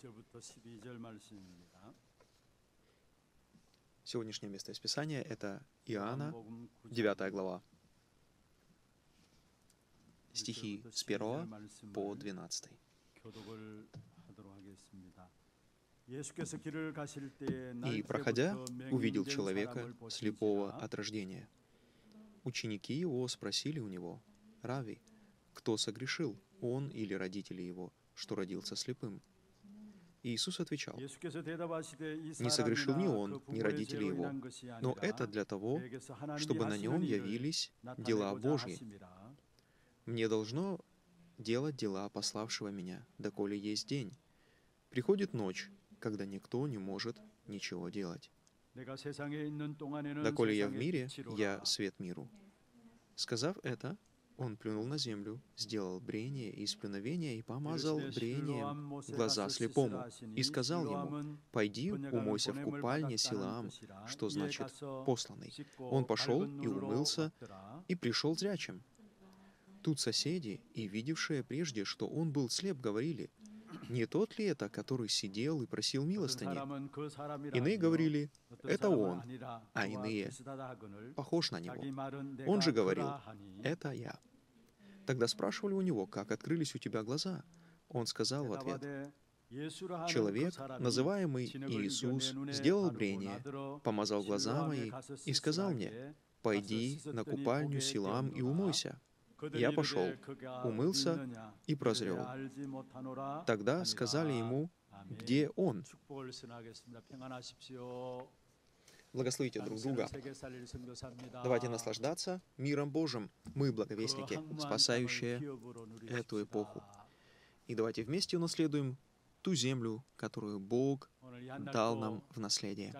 1절부터 12절 말씀입니다. Сегодняшнее место Писания — это Иоанна, 요한복음 9 глава, 일 стихи 절부터 с 12절 1 말씀을 по 12. 교독을 하도록 하겠습니다. 예수께서 길을 가실 때에 «И, проходя, 날때부터 увидел 맹인된 человека, 사람을 보신지라 слепого от рождения. Ученики его спросили у него, «Рави, кто согрешил, он или родители его, что родился слепым?» Иисус отвечал, «Не согрешил ни он, ни родители его, но это для того, чтобы на нем явились дела Божьи. Мне должно делать дела пославшего меня, доколе есть день. Приходит ночь, когда никто не может ничего делать. Доколе я в мире, я свет миру». Сказав это, он плюнул на землю, сделал брение из плюновения и помазал брением глаза слепому, и сказал ему, «Пойди, умойся в купальне Силаам», что значит «посланный». Он пошел и умылся, и пришел зрячим. Тут соседи и видевшие прежде, что он был слеп, говорили, «Не тот ли это, который сидел и просил милостыни?» Иные говорили, «Это он», а иные, «Похож на него». Он же говорил, «Это я». Тогда спрашивали у него, как открылись у тебя глаза. Он сказал в ответ, Человек, называемый Иисус, сделал брение, помазал глаза мои и сказал мне, «Пойди на купальню Силам и умойся». Я пошел, умылся и прозрел. Тогда сказали ему, где он? Благословите друг друга. Давайте наслаждаться миром Божьим. Мы благовестники, спасающие эту эпоху. И давайте вместе унаследуем ту землю, которую Бог дал нам в наследие.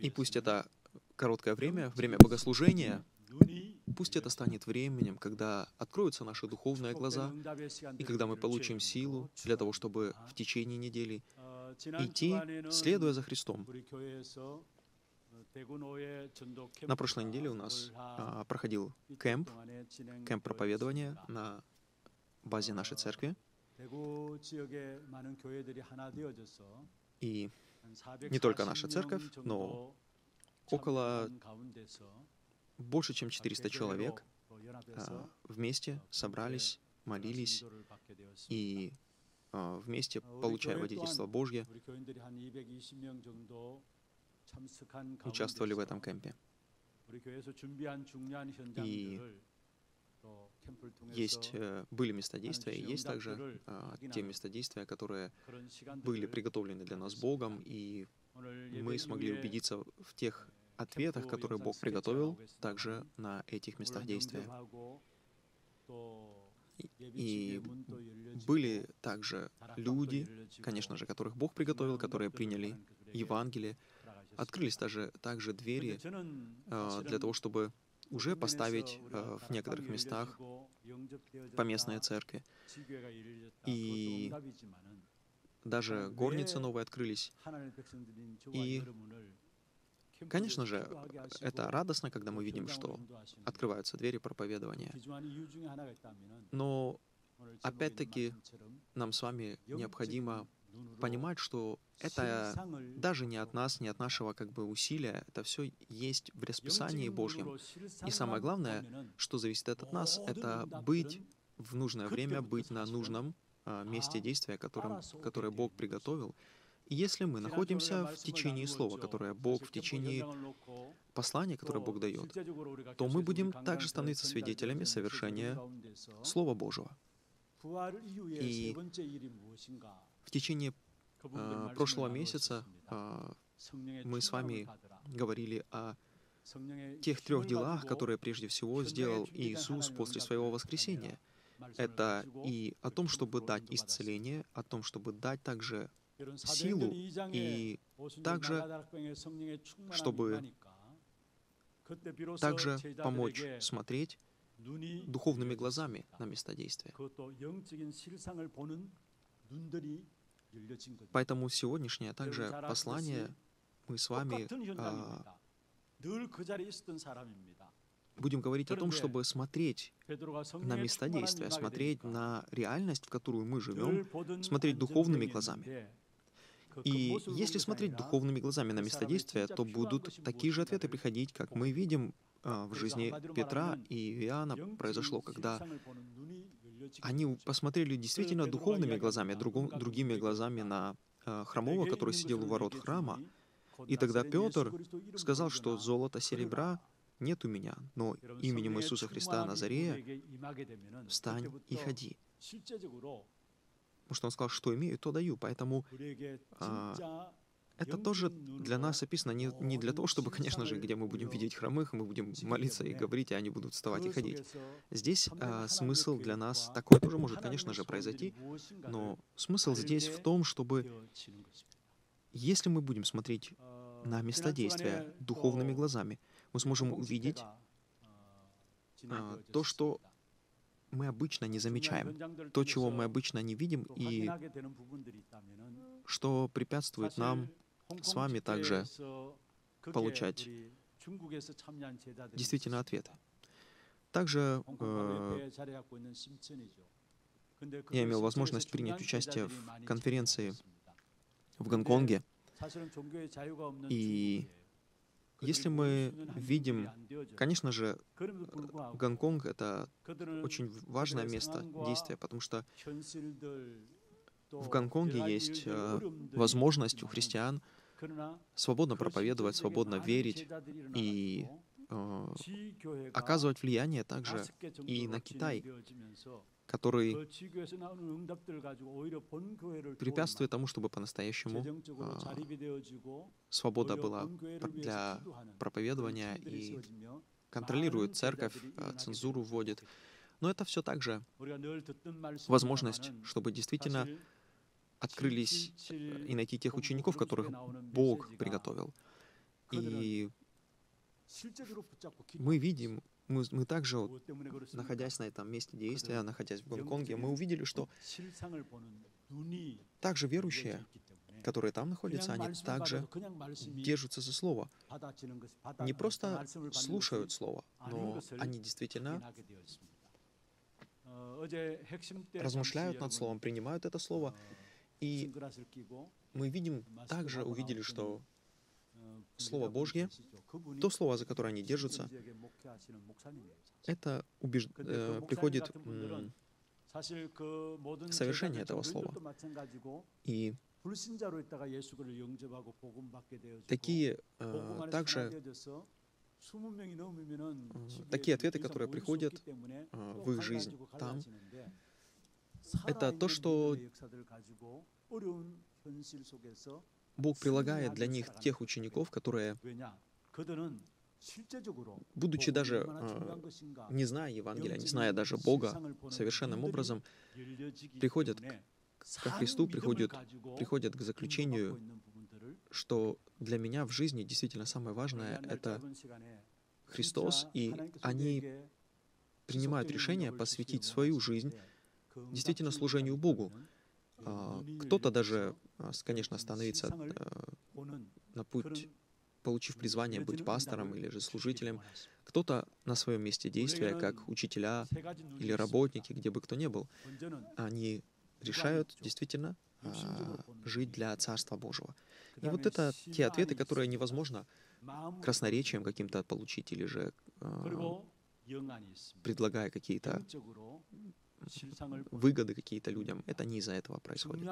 И пусть это короткое время, время богослужения, Пусть это станет временем, когда откроются наши духовные глаза, и когда мы получим силу для того, чтобы в течение недели идти, следуя за Христом. На прошлой неделе у нас а, проходил кемп, кемп проповедования на базе нашей церкви. И не только наша церковь, но около больше чем 400 человек а, вместе собрались, молились и а, вместе, получая водительство Божье, участвовали в этом кемпе. И есть, э, были места действия, и есть также а, те места действия, которые были приготовлены для нас Богом, и мы смогли убедиться в тех ответах, которые Бог приготовил также на этих местах действия. И были также люди, конечно же, которых Бог приготовил, которые приняли Евангелие. Открылись также, также двери э, для того, чтобы уже поставить э, в некоторых местах поместные церкви. И даже горницы новые открылись. И Конечно же, это радостно, когда мы видим, что открываются двери проповедования. Но опять-таки нам с вами необходимо понимать, что это даже не от нас, не от нашего как бы усилия, это все есть в расписании Божьем. И самое главное, что зависит от нас, это быть в нужное время, быть на нужном а, месте действия, которым, которое Бог приготовил, если мы находимся в течение слова, которое Бог, в течение послания, которое Бог дает, то мы будем также становиться свидетелями совершения Слова Божьего. И в течение э, прошлого месяца э, мы с вами говорили о тех трех делах, которые прежде всего сделал Иисус после своего воскресения. Это и о том, чтобы дать исцеление, о том, чтобы дать также силу и также, чтобы также помочь смотреть духовными глазами на место действия. Поэтому сегодняшнее также послание мы с вами а, будем говорить о том, чтобы смотреть на место действия, смотреть на реальность, в которую мы живем, смотреть духовными глазами. И если смотреть духовными глазами на место действия, то будут такие же ответы приходить, как мы видим а, в жизни Петра и Иоанна произошло, когда они посмотрели действительно духовными глазами, другом, другими глазами на а, хромого, который сидел у ворот храма. И тогда Петр сказал, что золото, серебра нет у меня, но именем Иисуса Христа Назарея встань и ходи. Потому что он сказал, что имею, то даю. Поэтому а, это тоже для нас описано не, не для того, чтобы, конечно же, где мы будем видеть хромых, мы будем молиться и говорить, и они будут вставать и ходить. Здесь а, смысл для нас такой тоже может, конечно же, произойти, но смысл здесь в том, чтобы если мы будем смотреть на места действия духовными глазами, мы сможем увидеть а, то, что мы обычно не замечаем, то, чего мы обычно не видим и что препятствует нам с вами также получать действительно ответы. Также э, я имел возможность принять участие в конференции в Гонконге, и если мы видим, конечно же, Гонконг — это очень важное место действия, потому что в Гонконге есть э, возможность у христиан свободно проповедовать, свободно верить и э, оказывать влияние также и на Китай который препятствует тому, чтобы по-настоящему э, свобода была для проповедования и контролирует церковь, э, цензуру вводит. Но это все также возможность, чтобы действительно открылись и найти тех учеников, которых Бог приготовил. И мы видим мы, мы также, находясь на этом месте действия, находясь в Гонконге, мы увидели, что также верующие, которые там находятся, они также держатся за слово. Не просто слушают слово, но они действительно размышляют над словом, принимают это слово. И мы видим, также увидели, что Слово Божье, то слово, за которое они держатся, это убеж... э, приходит э, совершение этого слова. И такие э, также такие ответы, которые приходят э, в их жизнь там, это то, что Бог прилагает для них тех учеников, которые, будучи даже, э, не зная Евангелия, не зная даже Бога, совершенным образом приходят к, ко Христу, приходят, приходят к заключению, что для меня в жизни действительно самое важное — это Христос, и они принимают решение посвятить свою жизнь действительно служению Богу. А, кто-то даже, а, конечно, становится э, на путь, получив призвание быть пастором или же служителем. Кто-то на своем месте действия, как учителя или работники, где бы кто ни был, они решают действительно а, жить для Царства Божьего. И вот это те ответы, которые невозможно красноречием каким-то получить или же предлагая какие-то выгоды какие-то людям. Это не из-за этого происходит.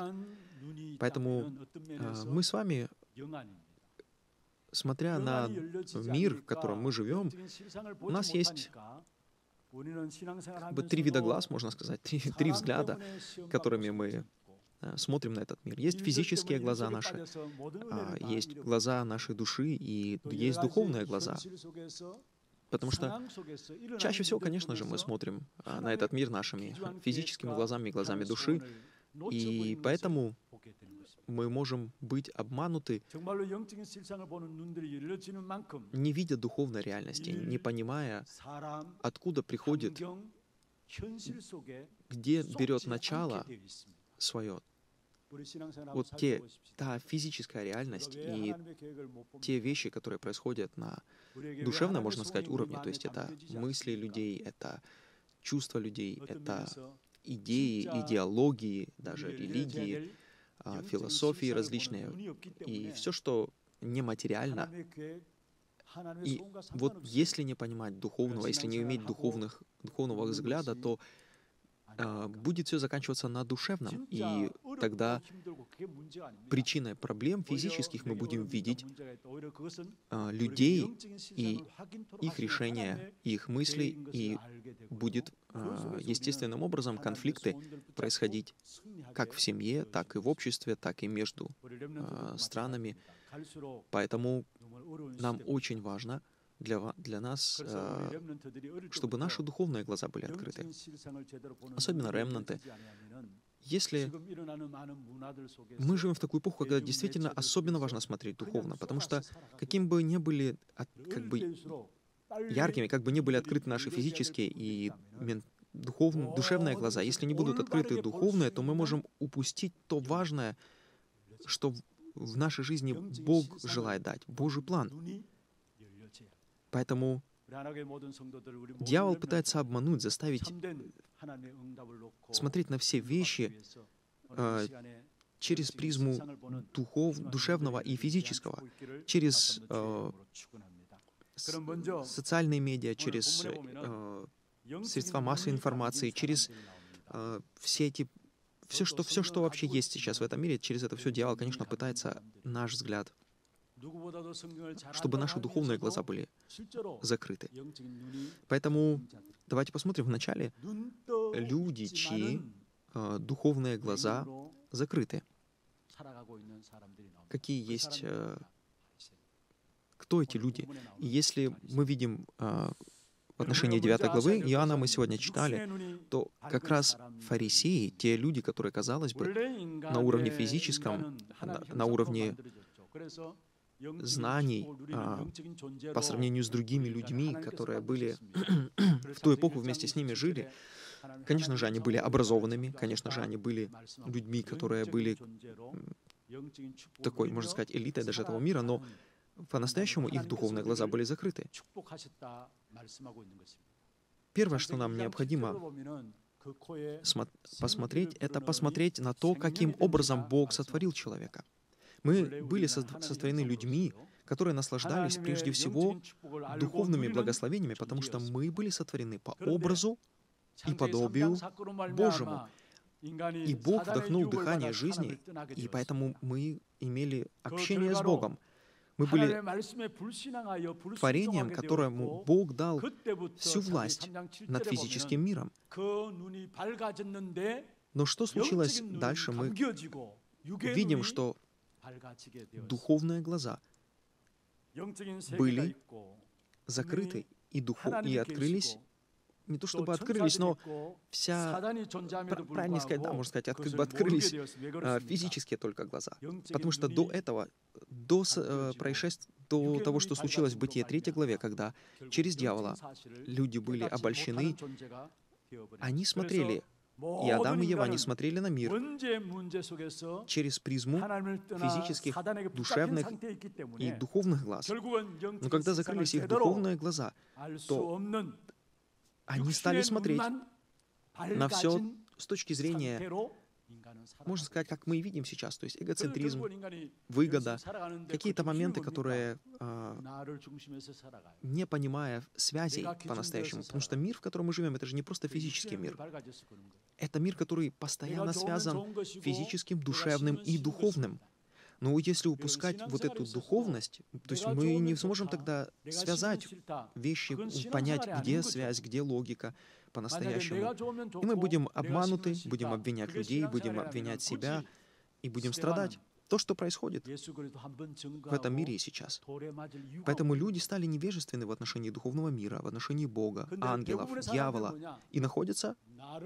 Поэтому а, мы с вами смотря на мир, в котором мы живем, у нас есть как бы три вида глаз, можно сказать, три, три взгляда, которыми мы а, смотрим на этот мир. Есть физические глаза наши, а, есть глаза нашей души и есть духовные глаза. Потому что чаще всего, конечно же, мы смотрим а, на этот мир нашими физическими глазами, глазами души, и поэтому мы можем быть обмануты, не видя духовной реальности, не понимая, откуда приходит, где берет начало свое вот те, та физическая реальность и те вещи, которые происходят на душевном, можно сказать, уровне, то есть это мысли людей, это чувства людей, это идеи, идеологии, даже религии, а, философии различные, и все, что нематериально. И вот если не понимать духовного, если не иметь духовных, духовного взгляда, то Э, будет все заканчиваться на душевном, и тогда причиной проблем физических мы будем видеть э, людей и их решения, их мысли, и будет э, естественным образом конфликты происходить как в семье, так и в обществе, так и между странами. Поэтому нам очень важно — для, для нас, а, чтобы наши духовные глаза были открыты. Особенно ремнанты. Если мы живем в такую эпоху, когда действительно особенно важно смотреть духовно, потому что каким бы ни были, как бы яркими, как бы ни были открыты наши физические и духовные, душевные глаза, если не будут открыты духовные, то мы можем упустить то важное, что в нашей жизни Бог желает дать, Божий план. Поэтому дьявол пытается обмануть, заставить смотреть на все вещи а, через призму духов, душевного и физического, через э, социальные медиа, через э, средства массовой информации, через э, все эти все что все что вообще есть сейчас в этом мире, через это все дьявол, конечно, пытается наш взгляд, чтобы наши духовные глаза были закрыты. Поэтому давайте посмотрим вначале люди, чьи э, духовные глаза закрыты. Какие есть, э, кто эти люди? И если мы видим э, в отношении 9 главы Иоанна мы сегодня читали, то как раз фарисеи, те люди, которые, казалось бы, на уровне физическом, на- на уровне знаний, а, по сравнению с другими людьми, которые были в ту эпоху вместе с ними жили, конечно же, они были образованными, конечно же, они были людьми, которые были такой, можно сказать, элитой даже этого мира, но по-настоящему их духовные глаза были закрыты. Первое, что нам необходимо смо- посмотреть, это посмотреть на то, каким образом Бог сотворил человека. Мы были сотворены людьми, которые наслаждались прежде всего духовными благословениями, потому что мы были сотворены по образу и подобию Божьему. И Бог вдохнул дыхание жизни, и поэтому мы имели общение с Богом. Мы были творением, которому Бог дал всю власть над физическим миром. Но что случилось дальше? Мы видим, что духовные глаза были закрыты и, духу... и открылись, не то чтобы открылись, но вся, пр- правильно сказать, да, можно сказать, от- как бы открылись. а, физические только глаза. Потому что до этого, до э, происшеств, до того, что случилось в Бытие 3 главе, когда через дьявола люди были обольщены, они смотрели, и Адам и Ева, они смотрели на мир через призму физических, душевных и духовных глаз. Но когда закрылись их духовные глаза, то они стали смотреть на все с точки зрения, можно сказать, как мы и видим сейчас, то есть эгоцентризм, выгода, какие-то моменты, которые, а, не понимая связей по-настоящему, потому что мир, в котором мы живем, это же не просто физический мир, это мир, который постоянно связан физическим, душевным и духовным. Но если упускать вот эту духовность, то есть мы не сможем тогда связать вещи, понять, где связь, где логика по-настоящему. И мы будем обмануты, будем обвинять людей, будем обвинять себя и будем страдать. То, что происходит в этом мире и сейчас. Поэтому люди стали невежественны в отношении духовного мира, в отношении Бога, ангелов, дьявола, и находятся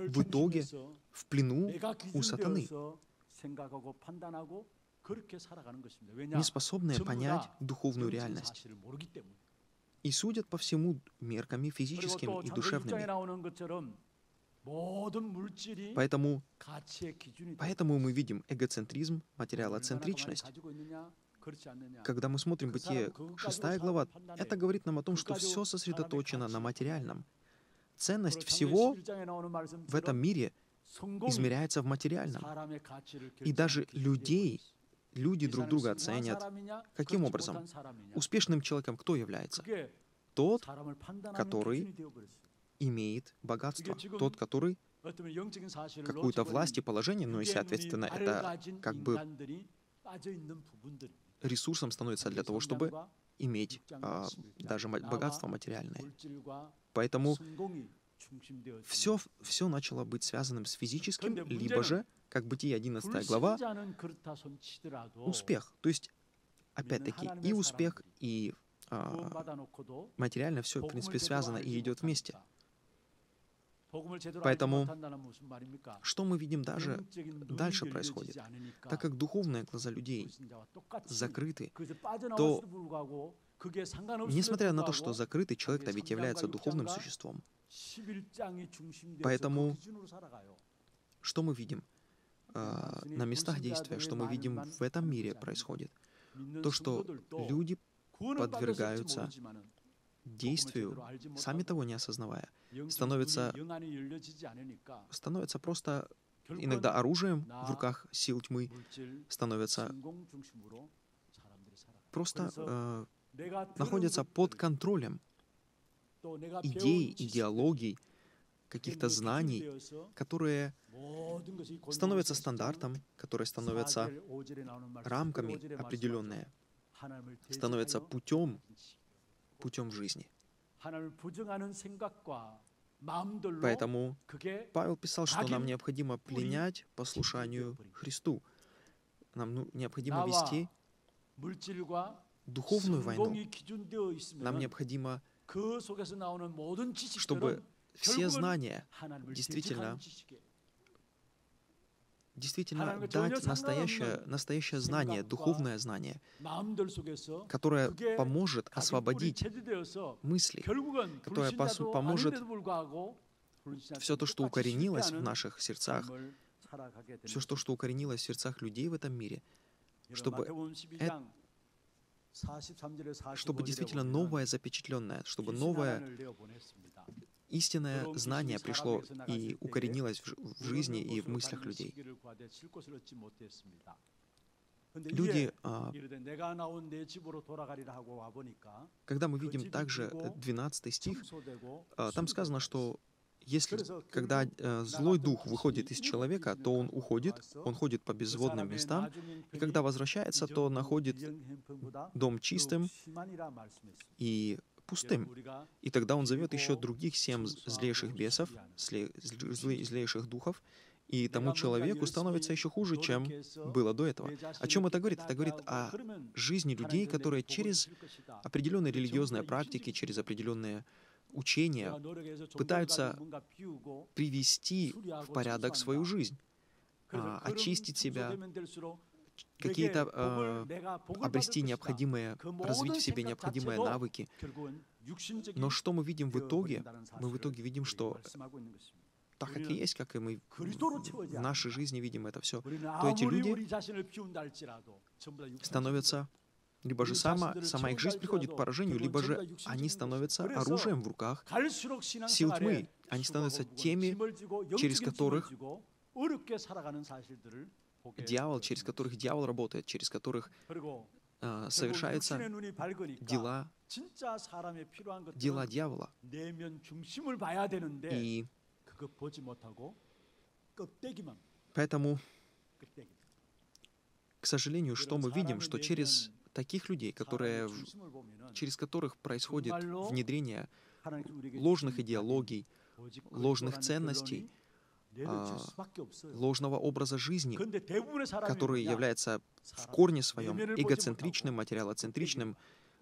в итоге в плену у сатаны, не способные понять духовную реальность. И судят по всему мерками физическими и душевными. Поэтому, поэтому мы видим эгоцентризм, материалоцентричность. Когда мы смотрим Бытие, 6 глава, это говорит нам о том, что все сосредоточено на материальном. Ценность всего в этом мире измеряется в материальном. И даже людей, люди друг друга оценят. Каким образом? Успешным человеком кто является? Тот, который имеет богатство, тот, который какую-то власть и положение, ну и, соответственно, это как бы ресурсом становится для того, чтобы иметь а, даже богатство материальное. Поэтому все, все начало быть связанным с физическим, либо же, как Бытие 11 глава, успех. То есть, опять-таки, и успех, и а, материально все, в принципе, связано и идет вместе. Поэтому, что мы видим даже дальше происходит? Так как духовные глаза людей закрыты, то, несмотря на то, что закрытый человек-то ведь является духовным существом, поэтому, что мы видим? А, на местах действия, что мы видим в этом мире происходит, то, что люди подвергаются действию, сами того не осознавая, становится, становится просто иногда оружием в руках сил тьмы, становится просто э, находятся под контролем идей, идеологий, каких-то знаний, которые становятся стандартом, которые становятся рамками определенные, становятся путем путем жизни. Поэтому Павел писал, что нам необходимо пленять послушанию Христу. Нам ну, необходимо вести духовную войну. Нам необходимо, чтобы все знания действительно действительно дать настоящее, настоящее знание, духовное знание, которое поможет освободить мысли, которое поможет все то, что укоренилось в наших сердцах, все то, что укоренилось в сердцах людей в этом мире, чтобы, это, чтобы действительно новое запечатленное, чтобы новое истинное знание пришло и укоренилось в жизни и в мыслях людей. Люди, а, когда мы видим также 12 стих, а, там сказано, что если, когда э, злой дух выходит из человека, то он уходит, он ходит по безводным местам, и когда возвращается, то находит дом чистым и пустым. И тогда он зовет еще других семь злейших бесов, зле, зле, злейших духов, и тому человеку становится еще хуже, чем было до этого. О чем это говорит? Это говорит о жизни людей, которые через определенные религиозные практики, через определенные учения пытаются привести в порядок свою жизнь, а, очистить себя, какие-то э, обрести необходимые, развить в себе необходимые навыки. Но что мы видим в итоге? Мы в итоге видим, что так как и есть, как и мы в нашей жизни видим это все, то эти люди становятся либо же сама, сама их жизнь приходит к поражению, либо же они становятся оружием в руках сил тьмы. Они становятся теми, через которых дьявол, через которых дьявол работает, через которых э, совершаются дела, дела дьявола. И поэтому, к сожалению, что мы видим, что через таких людей, которые, через которых происходит внедрение ложных идеологий, ложных ценностей, а, ложного образа жизни, который является в корне своем эгоцентричным, материалоцентричным,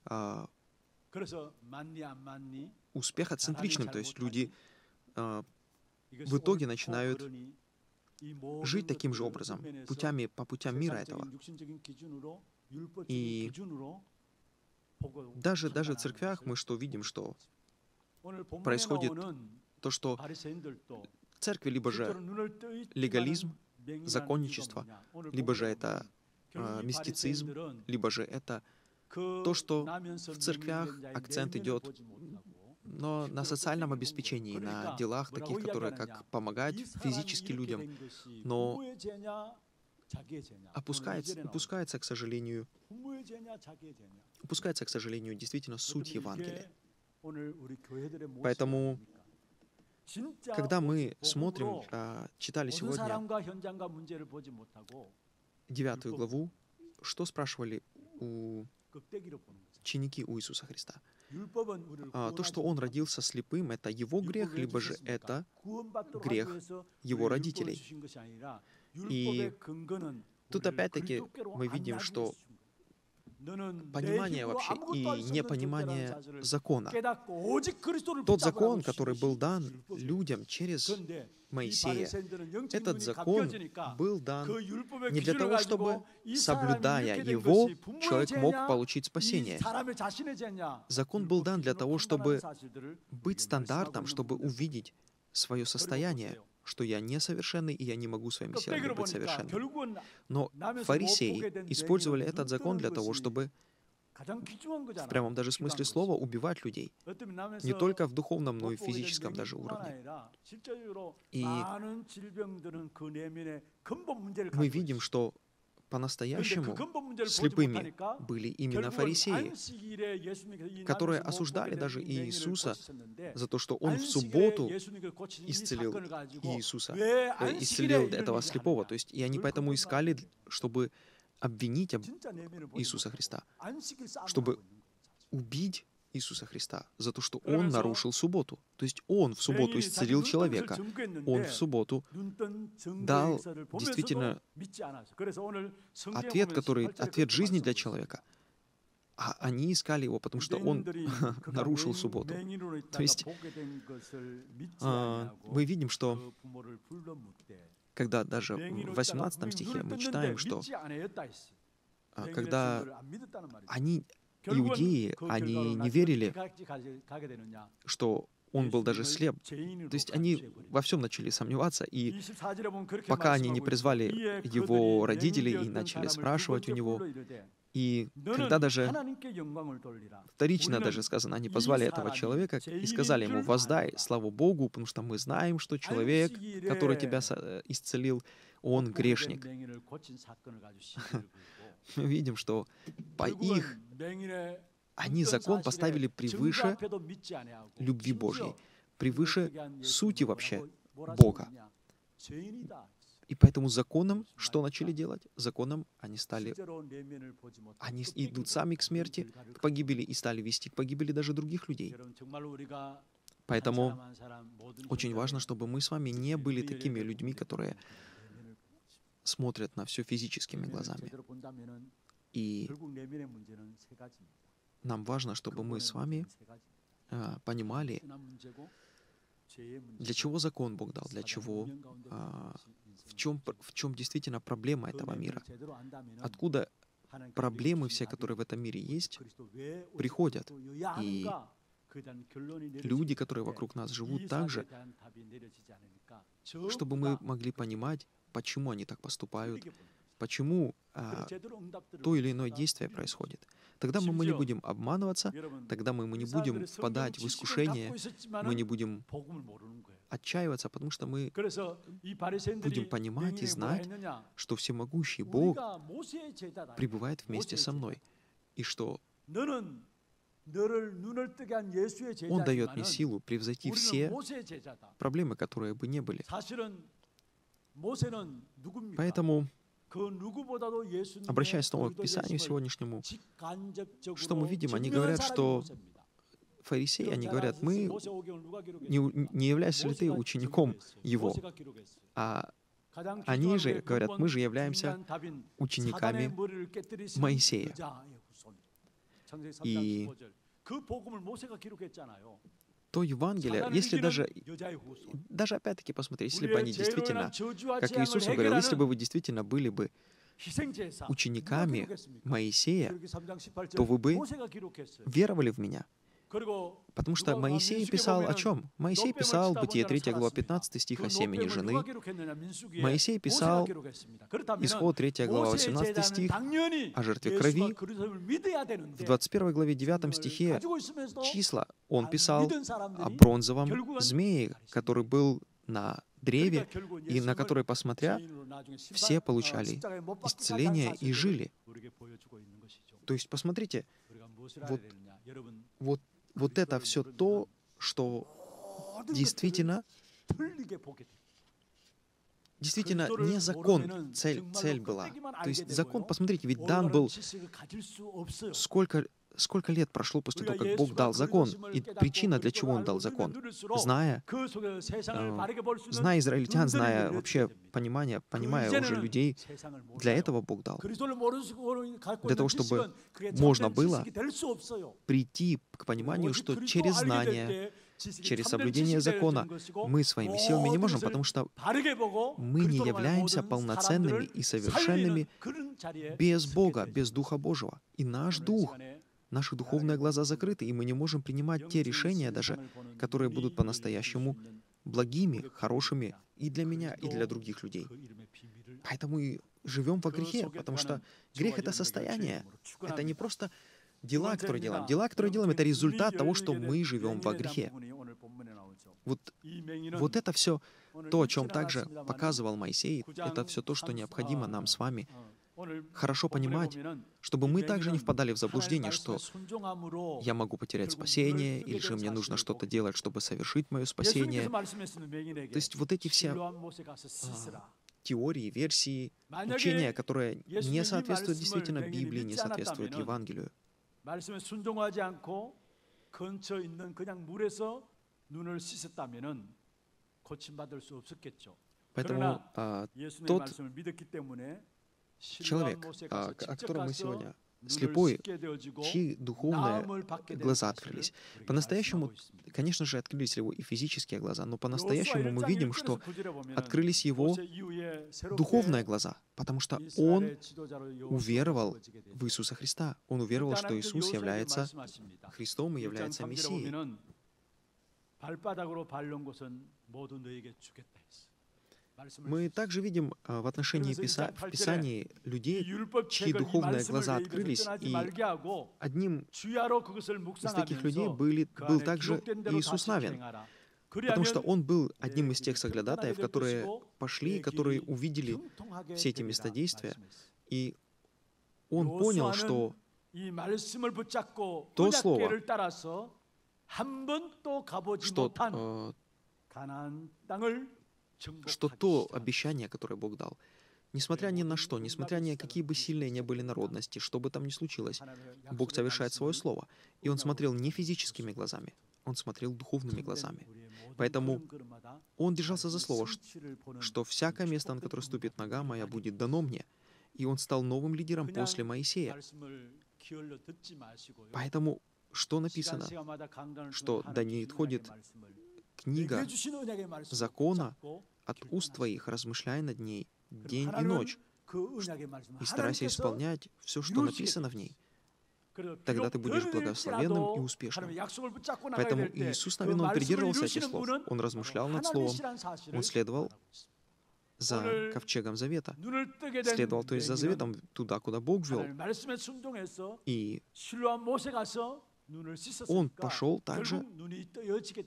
а, успехоцентричным. То есть люди а, в итоге начинают жить таким же образом, путями, по путям мира этого. И даже, даже в церквях мы что видим, что происходит то, что церкви либо же легализм, законничество, либо же это э, мистицизм, либо же это то, что в церквях акцент идет но на социальном обеспечении, на делах таких, которые как помогать физически людям, но опускается, упускается, к сожалению, упускается, к сожалению, действительно суть Евангелия. Поэтому, когда мы смотрим, а, читали сегодня девятую главу, что спрашивали у ученики у Иисуса Христа? А, то, что он родился слепым, это его грех, либо же это грех его родителей. И тут опять-таки мы видим, что понимание вообще и непонимание закона. Тот закон, который был дан людям через Моисея, этот закон был дан не для того, чтобы, соблюдая его, человек мог получить спасение. Закон был дан для того, чтобы быть стандартом, чтобы увидеть свое состояние, что я несовершенный, и я не могу своими силами быть совершенным. Но фарисеи использовали этот закон для того, чтобы в прямом даже смысле слова убивать людей. Не только в духовном, но и в физическом даже уровне. И мы видим, что по-настоящему слепыми были именно фарисеи, которые осуждали даже Иисуса за то, что Он в субботу исцелил Иисуса, э, исцелил этого слепого. То есть, и они поэтому искали, чтобы обвинить Иисуса Христа, чтобы убить Иисуса Христа за то, что Он нарушил субботу. То есть Он в субботу исцелил человека. Он в субботу дал действительно ответ, который, ответ жизни для человека. А они искали его, потому что он нарушил субботу. То есть а, мы видим, что когда даже в 18 стихе мы читаем, что когда они иудеи, они не верили, что он был даже слеп. То есть они во всем начали сомневаться, и пока они не призвали его родителей и начали спрашивать у него, и когда даже вторично даже сказано, они позвали этого человека и сказали ему, воздай славу Богу, потому что мы знаем, что человек, который тебя исцелил, он грешник. Мы видим, что по их они закон поставили превыше любви Божьей, превыше сути вообще Бога. И поэтому законом что начали делать? Законом они стали... Они идут сами к смерти, к погибели, и стали вести к погибели даже других людей. Поэтому очень важно, чтобы мы с вами не были такими людьми, которые смотрят на все физическими глазами. И нам важно, чтобы мы с вами а, понимали, для чего закон Бог дал, для чего, а, в, чем, в чем действительно проблема этого мира, откуда проблемы все, которые в этом мире есть, приходят. И люди, которые вокруг нас живут, также, чтобы мы могли понимать, почему они так поступают, почему а, то или иное действие происходит. Тогда мы, мы не будем обманываться, тогда мы, мы не будем впадать в искушение, мы не будем отчаиваться, потому что мы будем понимать и знать, что всемогущий Бог пребывает вместе со мной, и что Он дает мне силу превзойти все проблемы, которые бы не были. Поэтому Обращаясь снова к Писанию сегодняшнему, что мы видим? Они говорят, что фарисеи, они говорят, мы, не, не являешься ли ты учеником его? А они же говорят, мы же являемся учениками Моисея. И то Евангелие, если даже, даже опять-таки посмотреть, если бы они действительно, как Иисус говорил, если бы вы действительно были бы учениками Моисея, то вы бы веровали в меня. Потому что Моисей писал о чем? Моисей писал, Бытие 3 глава 15 стих о семени жены. Моисей писал, Исход 3 глава 18 стих о жертве крови. В 21 главе 9 стихе числа он писал о бронзовом змее, который был на древе, и на который, посмотря, все получали исцеление и жили. То есть, посмотрите, вот, вот, вот это все то, что действительно, действительно не закон цель, цель была. То есть закон, посмотрите, ведь дан был сколько сколько лет прошло после того, как Бог дал закон, и причина, для чего Он дал закон, зная, э, зная израильтян, зная вообще понимание, понимая уже людей, для этого Бог дал. Для того, чтобы можно было прийти к пониманию, что через знание, через соблюдение закона мы своими силами не можем, потому что мы не являемся полноценными и совершенными без Бога, без Духа Божьего. И наш Дух Наши духовные глаза закрыты, и мы не можем принимать те решения даже, которые будут по-настоящему благими, хорошими и для меня, и для других людей. Поэтому и живем во грехе, потому что грех — это состояние. Это не просто дела, которые делаем. Дела, которые делаем, это результат того, что мы живем во грехе. Вот, вот это все то, о чем также показывал Моисей, это все то, что необходимо нам с вами хорошо понимать, чтобы мы также не впадали в заблуждение, что я могу потерять спасение, или же мне нужно что-то делать, чтобы совершить мое спасение. То есть вот эти все а, теории, версии, учения, которые не соответствуют действительно Библии, не соответствуют Евангелию. Поэтому а, тот человек, а, о котором мы сегодня слепой, чьи духовные глаза открылись. По-настоящему, конечно же, открылись его и физические глаза, но по-настоящему мы видим, что открылись его духовные глаза, потому что он уверовал в Иисуса Христа. Он уверовал, что Иисус является Христом и является Мессией. Мы также видим а, в отношении Писа... в Писании людей, чьи духовные глаза открылись, и одним из таких людей были, был также Иисус Навин, потому что он был одним из тех соглядатаев, которые пошли, которые увидели все эти местодействия, и он понял, что то слово, что э, что то обещание, которое Бог дал, несмотря ни на что, несмотря ни на какие бы сильные не были народности, что бы там ни случилось, Бог совершает свое слово. И Он смотрел не физическими глазами, Он смотрел духовными глазами. Поэтому Он держался за слово, что всякое место, на которое ступит нога моя, будет дано мне. И Он стал новым лидером после Моисея. Поэтому что написано? Что да не отходит книга закона от уст твоих, размышляй над ней день и ночь, и старайся исполнять все, что написано в ней. Тогда ты будешь благословенным и успешным. Поэтому Иисус, наверное, он придерживался этих слов. Он размышлял над Словом. Он следовал за ковчегом завета. Следовал, то есть за заветом туда, куда Бог вел. И он пошел также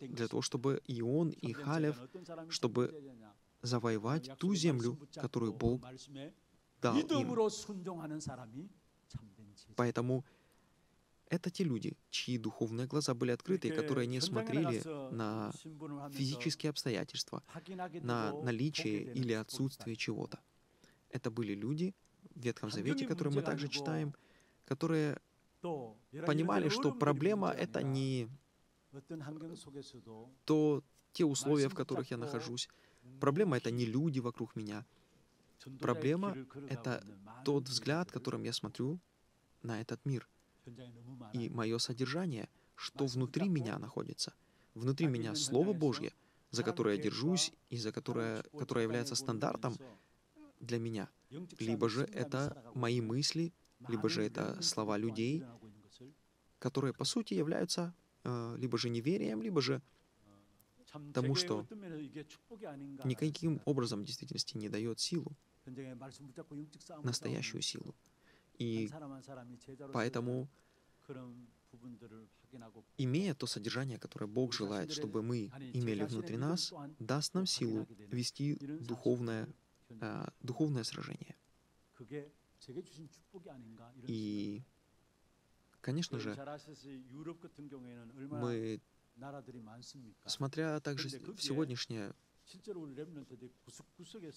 для того, чтобы и он, и Халев, чтобы завоевать ту землю, которую Бог дал им. Поэтому это те люди, чьи духовные глаза были открыты, которые не смотрели на физические обстоятельства, на наличие или отсутствие чего-то. Это были люди в Ветхом Завете, которые мы также читаем, которые понимали, что проблема — это не то, те условия, в которых я нахожусь. Проблема — это не люди вокруг меня. Проблема — это тот взгляд, которым я смотрю на этот мир. И мое содержание, что внутри меня находится. Внутри меня Слово Божье, за которое я держусь и за которое, которое является стандартом для меня. Либо же это мои мысли, либо же это слова людей, которые, по сути, являются э, либо же неверием, либо же тому, что никаким образом в действительности не дает силу, настоящую силу. И поэтому, имея то содержание, которое Бог желает, чтобы мы имели внутри нас, даст нам силу вести духовное, э, духовное сражение. И, конечно же, мы, смотря также в сегодняшнее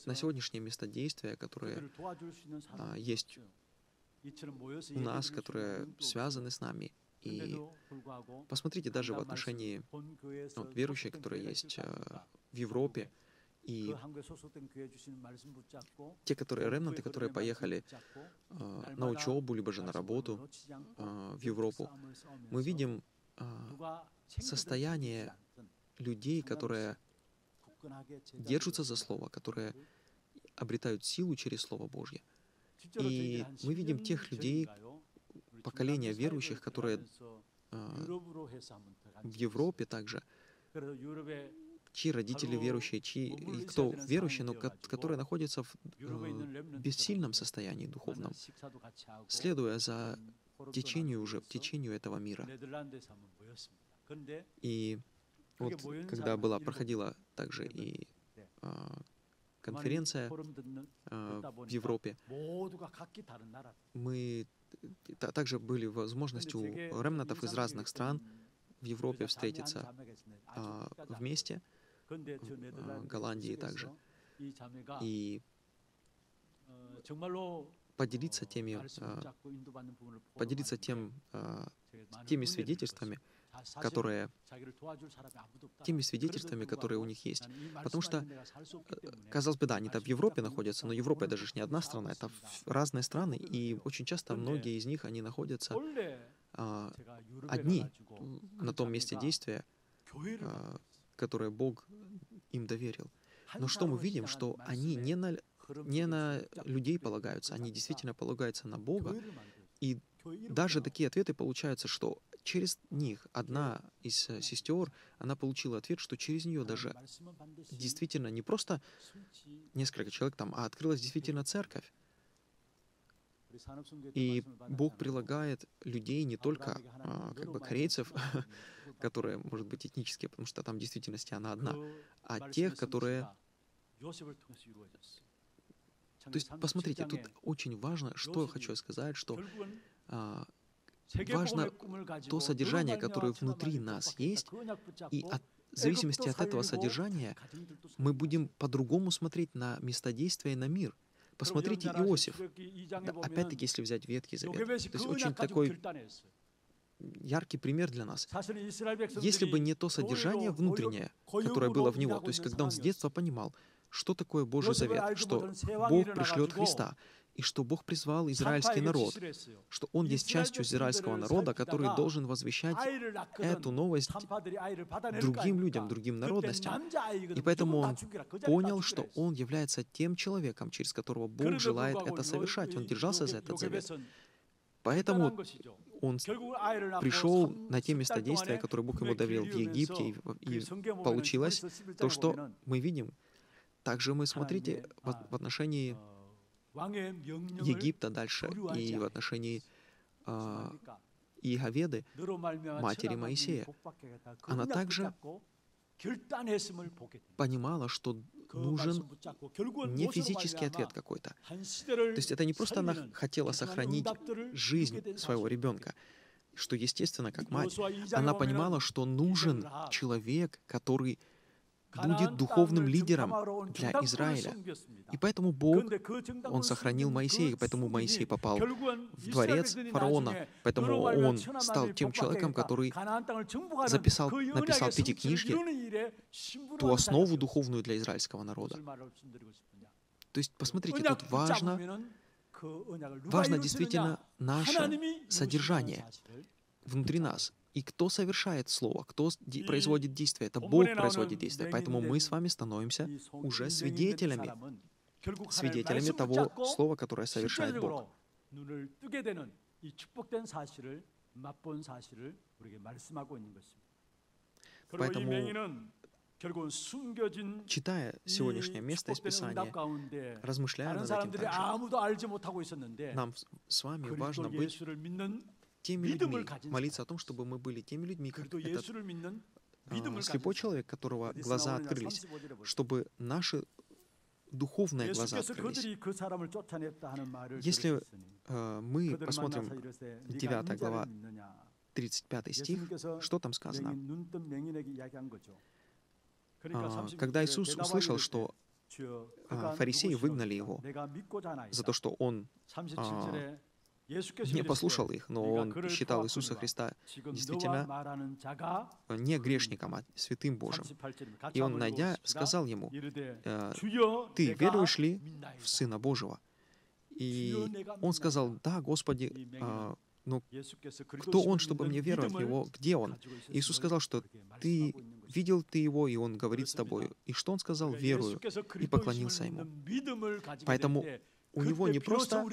на сегодняшнее место действия, которое а, есть у нас, которые связаны с нами. И посмотрите даже в отношении вот, ну, верующих, которые есть а, в Европе, и те, которые ремнанты, которые поехали э, на учебу, либо же на работу э, в Европу, мы видим э, состояние людей, которые держатся за Слово, которые обретают силу через Слово Божье. И мы видим тех людей, поколения верующих, которые э, в Европе также чьи родители верующие, чьи, и кто верующие, но которые находятся в э, бессильном состоянии духовном, следуя за течению уже, в течению этого мира. И вот когда была, проходила также и а, конференция а, в Европе, мы также были возможность у ремнатов из разных стран в Европе встретиться а, а вместе. Голландии также. и поделиться теми, а, поделиться тем, а, теми свидетельствами, которые, теми свидетельствами, которые у них есть. Потому что, э, казалось бы, да, они там в Европе находятся, но Европа это же не одна страна, это разные страны, и очень часто многие из них, они находятся а, одни на том месте действия, а, которое Бог им доверил. Но что мы видим, что они не на, не на людей полагаются, они действительно полагаются на Бога, и даже такие ответы получаются, что через них одна из э, сестер, она получила ответ, что через нее даже действительно не просто несколько человек там, а открылась действительно церковь. И Бог прилагает людей не только а, как бы корейцев, которые, может быть, этнические, потому что там в действительности она одна, а тех, которые... То есть, посмотрите, тут очень важно, что я хочу сказать, что а, важно то содержание, которое внутри нас есть, и от, в зависимости от этого содержания мы будем по-другому смотреть на места действия и на мир. Посмотрите Иосиф. Да, опять-таки, если взять Ветхий Завет. То есть очень такой яркий пример для нас. Если бы не то содержание внутреннее, которое было в него, то есть когда он с детства понимал, что такое Божий Завет, что Бог пришлет Христа, и что Бог призвал израильский народ, что он есть частью израильского народа, который должен возвещать эту новость другим людям, другим народностям. И поэтому он понял, что он является тем человеком, через которого Бог желает это совершать. Он держался за этот завет. Поэтому он пришел на те места действия, которые Бог ему довел в Египте, и, получилось то, что мы видим. Также мы, смотрите, в, в отношении Египта дальше и в отношении а, Иеговеды, матери Моисея, она также понимала, что нужен не физический ответ какой-то. То есть это не просто она хотела сохранить жизнь своего ребенка, что естественно, как мать, она понимала, что нужен человек, который будет духовным лидером для Израиля. И поэтому Бог, Он сохранил Моисея, поэтому Моисей попал в дворец фараона, поэтому он стал тем человеком, который записал, написал Пятикнижье, ту основу духовную для израильского народа. То есть, посмотрите, тут важно, важно действительно наше содержание внутри нас. И кто совершает слово, кто производит действие, это Бог производит действие. Поэтому мы с вами становимся уже свидетелями, свидетелями того слова, которое совершает Бог. Поэтому, читая сегодняшнее место из Писания, размышляя над этим также, нам с вами важно быть теми людьми, молиться о том, чтобы мы были теми людьми, как этот а, слепой человек, которого глаза открылись, чтобы наши духовные глаза открылись. Если э, мы посмотрим 9 глава, 35 стих, что там сказано? А, когда Иисус услышал, что а, фарисеи выгнали его за то, что он а, не послушал их, но он считал Иисуса Христа действительно не грешником, а святым Божьим. И он, найдя, сказал ему, «Э, «Ты веруешь ли в Сына Божьего?» И он сказал, «Да, Господи, а, но кто он, чтобы мне веровать в него? Где он? Иисус сказал, что ты видел ты его, и он говорит с тобой. И что он сказал? Верую. И поклонился ему. Поэтому у него не просто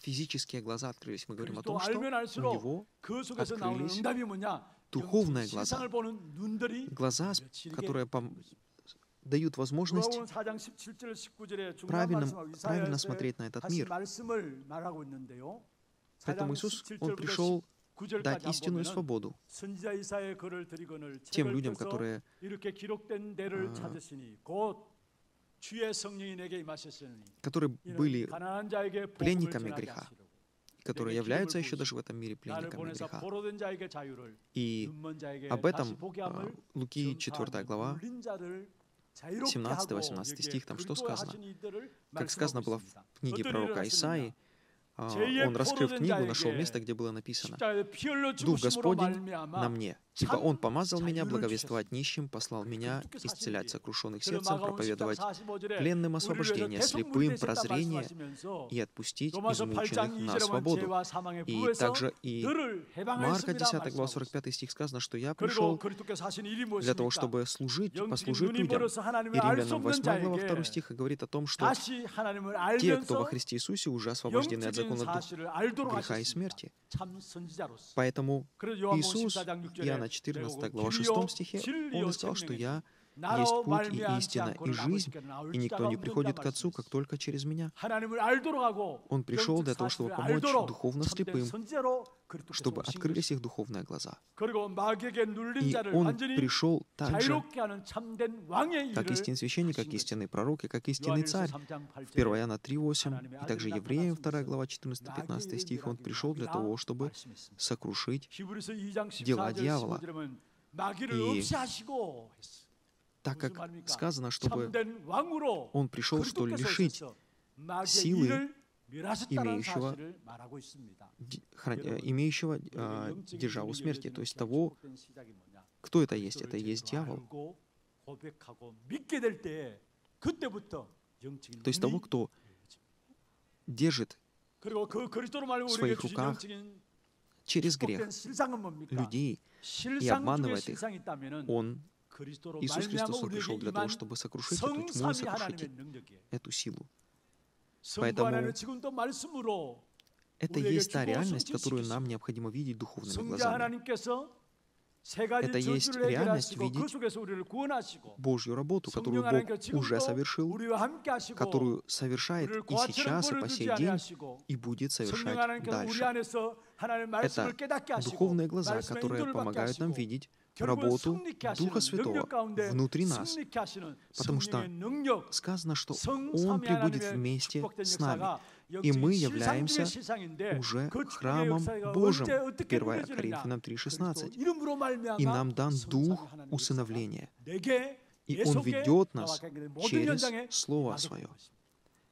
физические глаза открылись. Мы говорим о том, что у него открылись духовные глаза. Глаза, которые дают возможность правильно, правильно смотреть на этот мир. Поэтому Иисус, Он пришел дать истинную свободу тем людям, которые которые были пленниками греха, которые являются еще даже в этом мире пленниками греха. И об этом а, Луки 4 глава, 17-18 стих, там что сказано? Как сказано было в книге пророка Исаии, а, он, раскрыв книгу, нашел место, где было написано «Дух Господень на мне, ибо Он помазал меня благовествовать нищим, послал меня исцелять сокрушенных сердцем, проповедовать пленным освобождение, слепым прозрение и отпустить измученных на свободу». И также и Марка 10 глава 45 стих сказано, что «Я пришел для того, чтобы служить, послужить людям». И Римлянам 8 глава 2 стих говорит о том, что те, кто во Христе Иисусе, уже освобождены от закона греха и смерти. Поэтому Иисус, Иоанна 14 глава 6 стихе, Он сказал, что «Я есть путь и истина и жизнь, и никто не приходит к Отцу, как только через Меня». Он пришел для того, чтобы помочь духовно слепым, чтобы открылись их духовные глаза. И Он пришел также, как истинный священник, как истинный пророк и как истинный царь. В 1 Иоанна 3.8 и также Евреям 2 глава 14-15 стих Он пришел для того, чтобы сокрушить дела дьявола. И так как сказано, чтобы он пришел, что лишить силы имеющего, имеющего э, державу смерти, то есть того, кто это есть? Это и есть дьявол. То есть того, кто держит в своих руках через грех людей и обманывает их, он Иисус Христос Он пришел для того, чтобы сокрушить эту тьму, сокрушить эту силу. Поэтому это есть та реальность, которую нам необходимо видеть духовными глазами. Это есть реальность видеть Божью работу, которую Бог уже совершил, которую совершает и сейчас, и по сей день, и будет совершать дальше. Это духовные глаза, которые помогают нам видеть работу Духа Святого внутри нас, потому что сказано, что Он прибудет вместе с нами, и мы являемся уже храмом Божьим, 1 Коринфянам 3,16. И нам дан дух усыновления, и Он ведет нас через Слово Свое.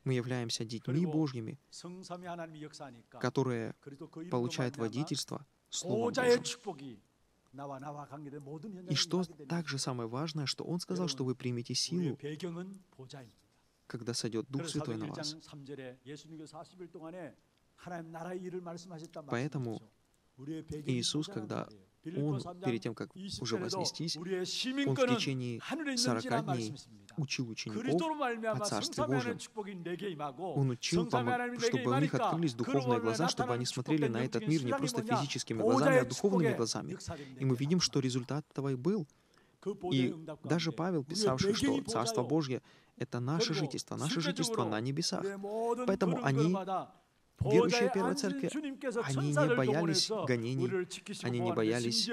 Мы являемся детьми Божьими, которые получают водительство Словом Божьим. И что также самое важное, что Он сказал, что вы примете силу, когда сойдет Дух Святой на вас. Поэтому Иисус, когда Он, перед тем, как уже вознестись, Он в течение 40 дней учил учеников о Царстве Божьем. Он учил, чтобы у них открылись духовные глаза, чтобы они смотрели на этот мир не просто физическими глазами, а духовными глазами. И мы видим, что результат этого и был. И даже Павел, писавший, что Царство Божье — это наше жительство, наше жительство на небесах. Поэтому они Верующие Первой Церкви, они не боялись гонений, они не боялись,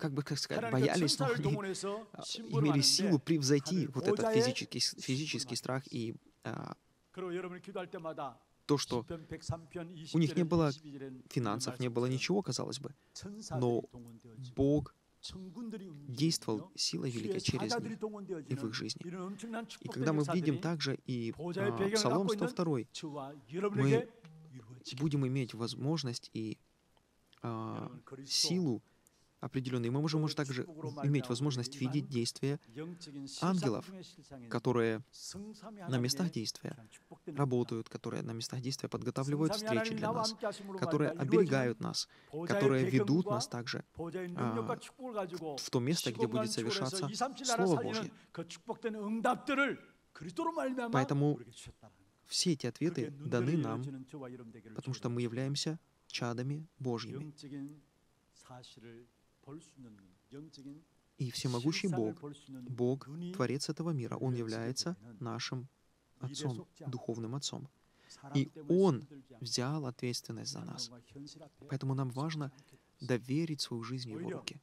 как бы как сказать, боялись, но они имели силу превзойти вот этот физический, физический страх и а, то, что у них не было финансов, не было ничего, казалось бы, но Бог действовал силой великой через них и в их жизни. И когда мы видим также и а, Псалом 102, мы будем иметь возможность и а, силу определенные. Мы можем, может, также иметь возможность видеть действия ангелов, которые на местах действия работают, которые на местах действия подготавливают встречи для нас, которые оберегают нас, которые ведут нас также а, в то место, где будет совершаться Слово Божье. Поэтому все эти ответы даны нам, потому что мы являемся чадами Божьими. И всемогущий Бог, Бог, Творец этого мира, Он является нашим Отцом, Духовным Отцом. И Он взял ответственность за нас. Поэтому нам важно доверить свою жизнь Его руки.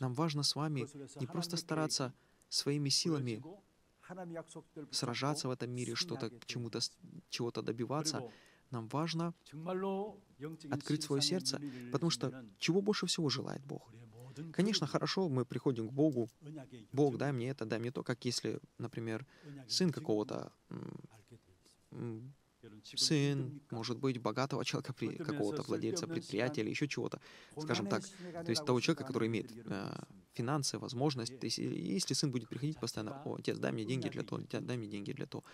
Нам важно с вами не просто стараться своими силами сражаться в этом мире, что-то к чему-то, чего-то добиваться, нам важно открыть свое сердце, потому что чего больше всего желает Бог? Конечно, хорошо, мы приходим к Богу, Бог, дай мне это, дай мне то, как если, например, сын какого-то сын, может быть, богатого человека, какого-то владельца предприятия или еще чего-то, скажем так, то есть того человека, который имеет э, финансы, возможность, то есть, если сын будет приходить постоянно, о, отец, дай мне деньги для того, дай мне деньги для того,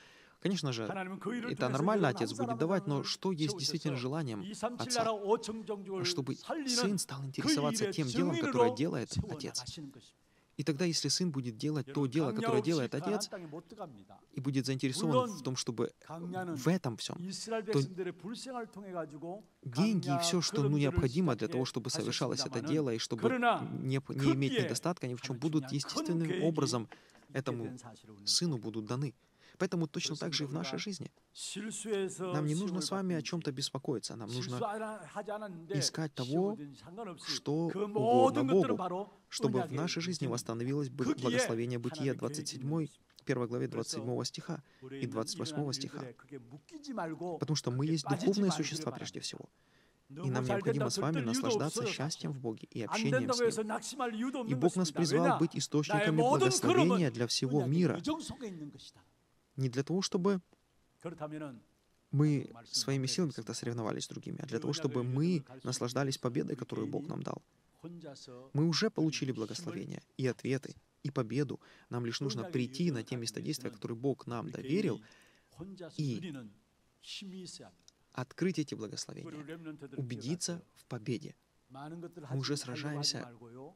Конечно же, это нормально отец будет давать, но что есть действительно желанием отца? Чтобы сын стал интересоваться тем делом, которое делает отец. И тогда, если сын будет делать то дело, которое делает отец, и будет заинтересован в том, чтобы в этом всем, то деньги и все, что ну, необходимо для того, чтобы совершалось это дело, и чтобы не, не иметь недостатка ни в чем, будут естественным образом этому сыну будут даны. Поэтому точно так же и в нашей жизни. Нам не нужно с вами о чем-то беспокоиться. Нам нужно искать того, что угодно Богу, чтобы в нашей жизни восстановилось благословение Бытия 27 1 главе 27 стиха и 28 стиха. Потому что мы есть духовные существа прежде всего. И нам необходимо с вами наслаждаться счастьем в Боге и общением с Ним. И Бог нас призвал быть источниками благословения для всего мира не для того, чтобы мы своими силами как-то соревновались с другими, а для того, чтобы мы наслаждались победой, которую Бог нам дал. Мы уже получили благословение и ответы, и победу. Нам лишь нужно прийти на те места действия, которые Бог нам доверил, и открыть эти благословения, убедиться в победе. Мы уже сражаемся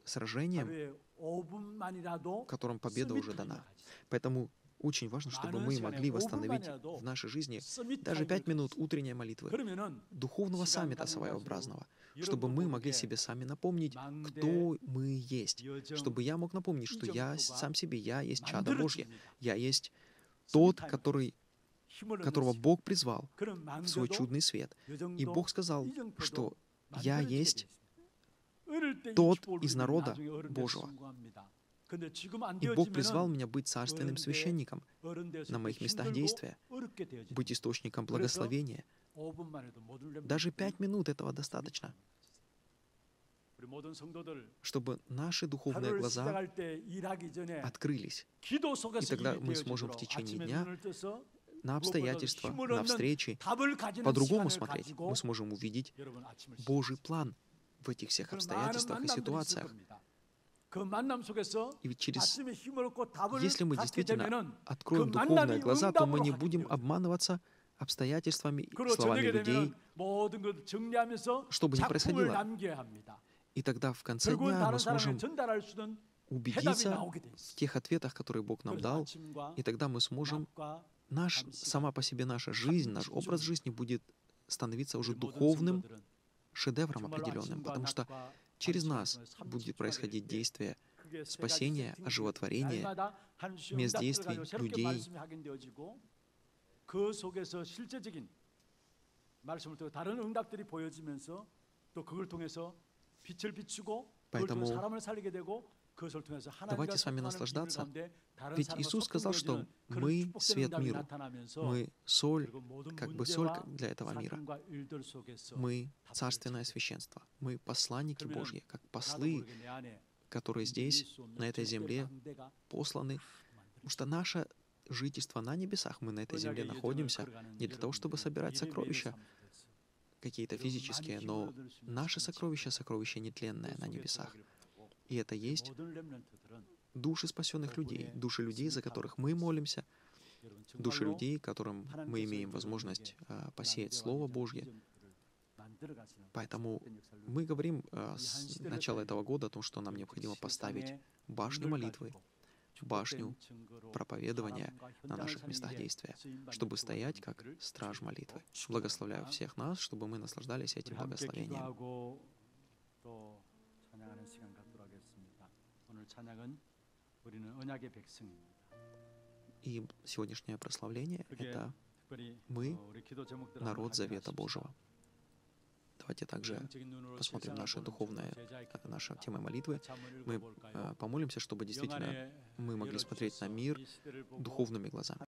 сражением, в котором победа уже дана. Поэтому очень важно, чтобы мы могли восстановить в нашей жизни даже пять минут утренней молитвы, духовного саммита своеобразного, чтобы мы могли себе сами напомнить, кто мы есть, чтобы я мог напомнить, что я сам себе, я есть чадо Божье, я есть тот, который которого Бог призвал в свой чудный свет. И Бог сказал, что я есть тот из народа Божьего, и Бог призвал меня быть царственным священником на моих местах действия, быть источником благословения. Даже пять минут этого достаточно, чтобы наши духовные глаза открылись. И тогда мы сможем в течение дня на обстоятельства, на встречи по-другому смотреть. Мы сможем увидеть Божий план в этих всех обстоятельствах и ситуациях. И через, если мы действительно откроем духовные глаза, то мы не будем обманываться обстоятельствами и словами людей, что бы ни происходило. И тогда в конце дня мы сможем убедиться в тех ответах, которые Бог нам дал, и тогда мы сможем, наш, сама по себе наша жизнь, наш образ жизни будет становиться уже духовным шедевром определенным, потому что Через нас будет происходить действие спасения, оживотворения, мест действий людей. Поэтому Давайте с вами наслаждаться. Ведь Иисус сказал, что мы — свет миру. Мы — соль, как бы соль для этого мира. Мы — царственное священство. Мы — посланники Божьи, как послы, которые здесь, на этой земле, посланы. Потому что наше жительство на небесах, мы на этой земле находимся не для того, чтобы собирать сокровища, какие-то физические, но наши сокровища сокровища нетленное на небесах. И это есть души спасенных людей, души людей, за которых мы молимся, души людей, которым мы имеем возможность а, посеять Слово Божье. Поэтому мы говорим а, с начала этого года о том, что нам необходимо поставить башню молитвы, башню проповедования на наших местах действия, чтобы стоять как страж молитвы. Благословляю всех нас, чтобы мы наслаждались этим благословением. И сегодняшнее прославление — это мы, народ Завета Божьего. Давайте также посмотрим наше духовное, э, наша тема молитвы. Мы э, помолимся, чтобы действительно мы могли смотреть на мир духовными глазами.